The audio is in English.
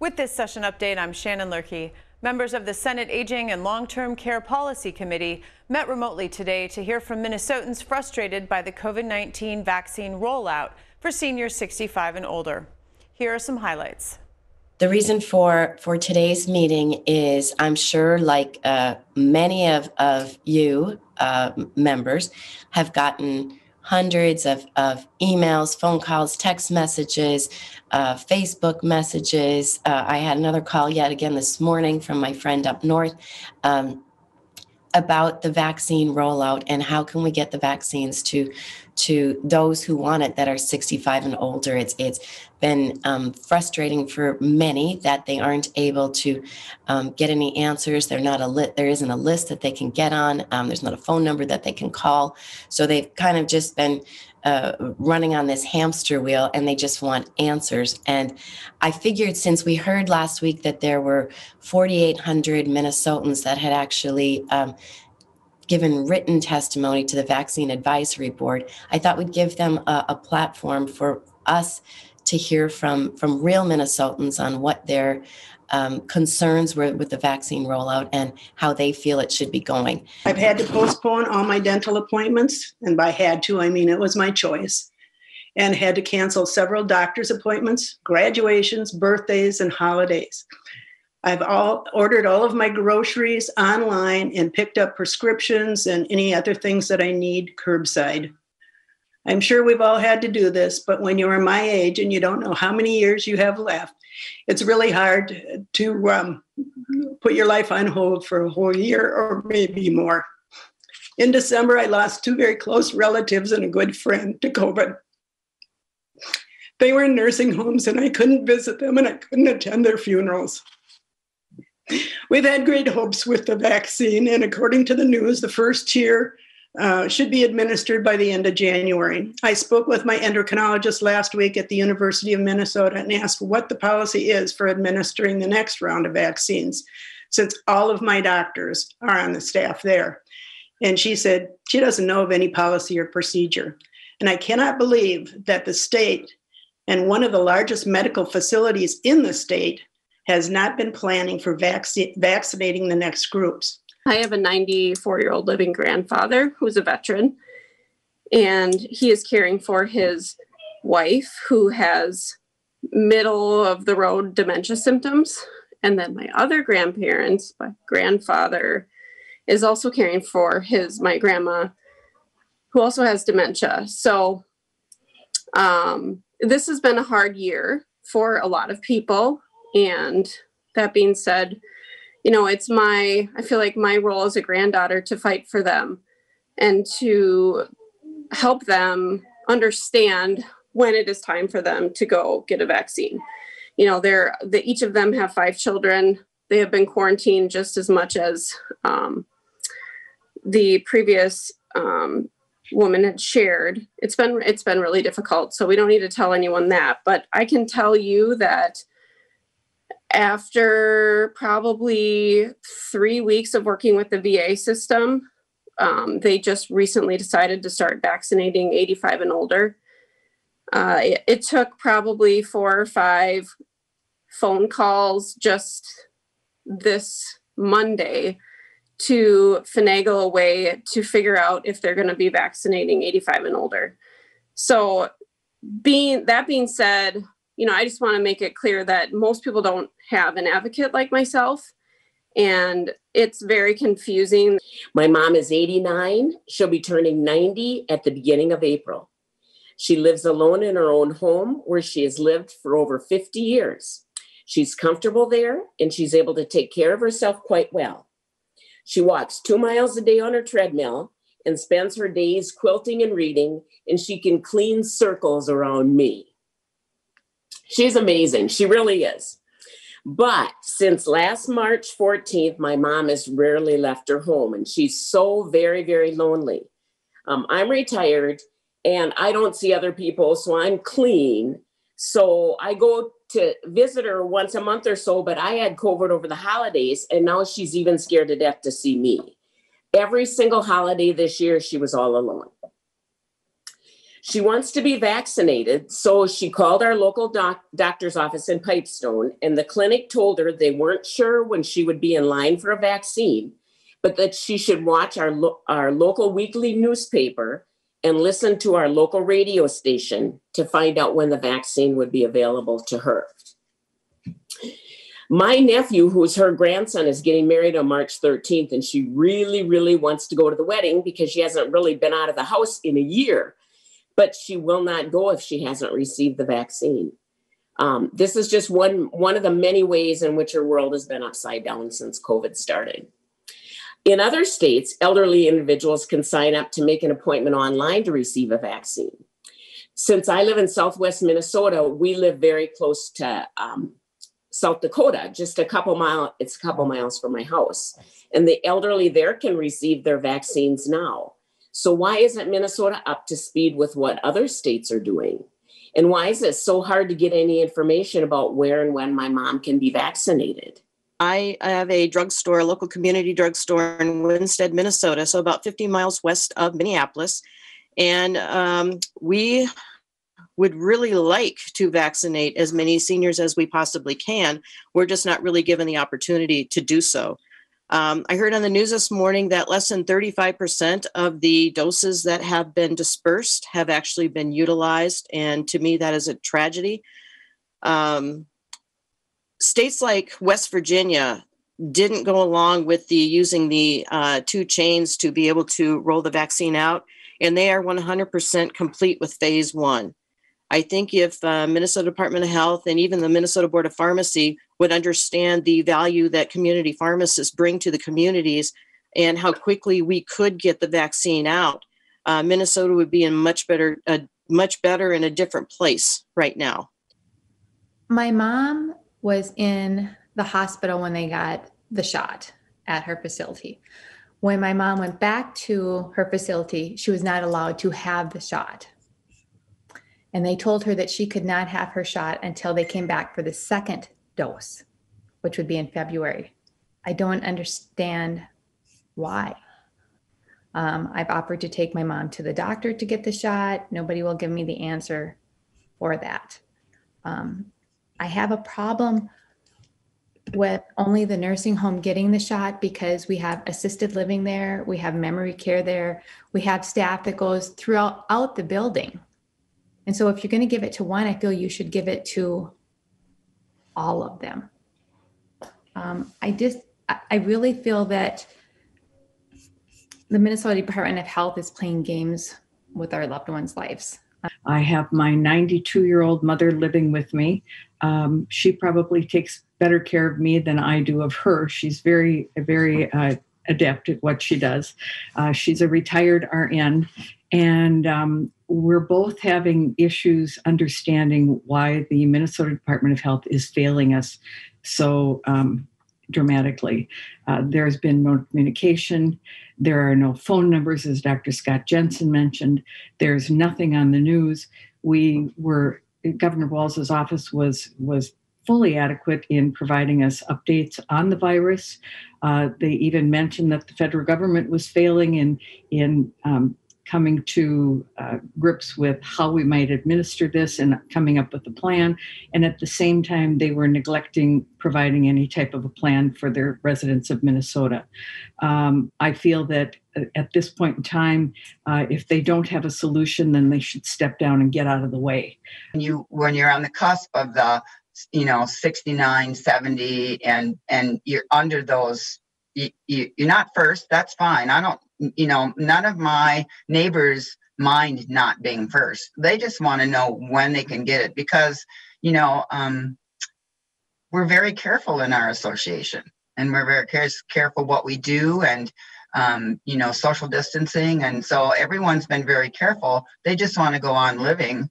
With this session update, I'm Shannon Loehrke. Members of the Senate Aging and Long-Term Care Policy Committee met remotely today to hear from Minnesotans frustrated by the COVID-19 vaccine rollout for seniors 65 and older. Here are some highlights. The reason for for today's meeting is I'm sure, like uh, many of of you uh, members, have gotten hundreds of, of emails, phone calls, text messages, uh, Facebook messages. Uh, I had another call yet again this morning from my friend up north um, about the vaccine rollout and how can we get the vaccines to to those who want it that are 65 and older. It's it's been um, frustrating for many that they aren't able to um, get any answers. They're not a lit. There isn't a list that they can get on. Um, there's not a phone number that they can call. So they've kind of just been uh, running on this hamster wheel, and they just want answers. And I figured since we heard last week that there were 4,800 Minnesotans that had actually um, given written testimony to the Vaccine Advisory Board, I thought we'd give them a, a platform for us to hear from from real Minnesotans on what their um, concerns were with the vaccine rollout and how they feel it should be going. I've had to postpone all my dental appointments, and by had to, I mean it was my choice, and had to cancel several doctor's appointments, graduations, birthdays, and holidays. I've all ordered all of my groceries online and picked up prescriptions and any other things that I need curbside. I'm sure we've all had to do this, but when you're my age and you don't know how many years you have left, it's really hard to um, put your life on hold for a whole year or maybe more. In December, I lost two very close relatives and a good friend to COVID. They were in nursing homes and I couldn't visit them and I couldn't attend their funerals. We've had great hopes with the vaccine, and according to the news, the first tier uh, should be administered by the end of January. I spoke with my endocrinologist last week at the University of Minnesota and asked what the policy is for administering the next round of vaccines, since all of my doctors are on the staff there. And she said she doesn't know of any policy or procedure. And I cannot believe that the state and one of the largest medical facilities in the state has not been planning for vac- vaccinating the next groups. I have a 94 year old living grandfather who's a veteran, and he is caring for his wife who has middle of the road dementia symptoms. And then my other grandparents, my grandfather, is also caring for his my grandma who also has dementia. So um, this has been a hard year for a lot of people. And that being said, you know, it's my, I feel like my role as a granddaughter to fight for them and to help them understand when it is time for them to go get a vaccine. You know, they're, the, each of them have five children. They have been quarantined just as much as um, the previous um, woman had shared. It's been it's been really difficult. So we don't need to tell anyone that. But I can tell you that after probably three weeks of working with the VA system, um, they just recently decided to start vaccinating 85 and older. Uh, it, it, took probably four or five phone calls just this Monday to finagle a way to figure out if they're going to be vaccinating 85 and older. So, being that being said, you know, I just want to make it clear that most people don't have an advocate like myself. And it's very confusing. My mom is 89. She'll be turning 90 at the beginning of April. She lives alone in her own home where she has lived for over 50 years. She's comfortable there and she's able to take care of herself quite well. She walks two miles a day on her treadmill and spends her days quilting and reading, and she can clean circles around me. She's amazing. She really is. But since last March 14th, my mom has rarely left her home and she's so very, very lonely. Um, I'm retired and I don't see other people, so I'm clean. So I go to visit her once a month or so, but I had COVID over the holidays and now she's even scared to death to see me. Every single holiday this year, she was all alone. She wants to be vaccinated, so she called our local doc- doctor's office in Pipestone, and the clinic told her they weren't sure when she would be in line for a vaccine, but that she should watch our lo- our local weekly newspaper and listen to our local radio station to find out when the vaccine would be available to her. My nephew, who's her grandson, is getting married on March 13th, and she really, really wants to go to the wedding because she hasn't really been out of the house in a year. But she will not go if she hasn't received the vaccine. Um, this is just one one of the many ways in which her world has been upside down since COVID started. In other states, elderly individuals can sign up to make an appointment online to receive a vaccine. Since I live in Southwest Minnesota, we live very close to um, South Dakota, just a couple mile, it's a couple miles from my house. And the elderly there can receive their vaccines now. So why isn't Minnesota up to speed with what other states are doing? And why is it so hard to get any information about where and when my mom can be vaccinated? I have a drugstore, a local community drugstore in Winsted, Minnesota, so about 50 miles west of Minneapolis. And um, we would really like to vaccinate as many seniors as we possibly can. We're just not really given the opportunity to do so. Um, I heard on the news this morning that less than 35% of the doses that have been dispersed have actually been utilized. And to me, that is a tragedy. Um, states like West Virginia didn't go along with the using the uh, two chains to be able to roll the vaccine out, and they are 100% complete with phase one. I think if uh, Minnesota Department of Health and even the Minnesota Board of Pharmacy would understand the value that community pharmacists bring to the communities and how quickly we could get the vaccine out, uh, Minnesota would be in much better, a much better in a different place right now. My mom was in the hospital when they got the shot at her facility. When my mom went back to her facility, she was not allowed to have the shot. And they told her that she could not have her shot until they came back for the second dose, which would be in February. I don't understand why. Um, I've offered to take my mom to the doctor to get the shot. Nobody will give me the answer for that. Um, I have a problem with only the nursing home getting the shot because we have assisted living there, we have memory care there, we have staff that goes throughout out the building. And so if you're going to give it to one, I feel you should give it to all of them. Um, I just, I really feel that the Minnesota Department of Health is playing games with our loved ones' lives. I have my 92 year old mother living with me. Um, she probably takes better care of me than I do of her. She's very, very uh, adept at what she does. Uh, she's a retired RN, and um, we're both having issues understanding why the Minnesota Department of Health is failing us so um, dramatically. Uh, there's been no communication. There are no phone numbers, as Dr. Scott Jensen mentioned. There's nothing on the news. We were Governor Walz's office was was fully adequate in providing us updates on the virus. Uh, they even mentioned that the federal government was failing in in um, coming to uh, grips with how we might administer this and coming up with a plan. And at the same time, they were neglecting providing any type of a plan for their residents of Minnesota. Um, I feel that uh, at this point in time, uh, if they don't have a solution, then they should step down and get out of the way. you when you're on the cusp of the you know 69 70 and and you're under those you, you you're not first that's fine i don't you know none of my neighbors mind not being first. They just want to know when they can get it because you know um we're very careful in our association and we're very care- careful what we do and um, you know social distancing. And so everyone's been very careful. They just want to go on living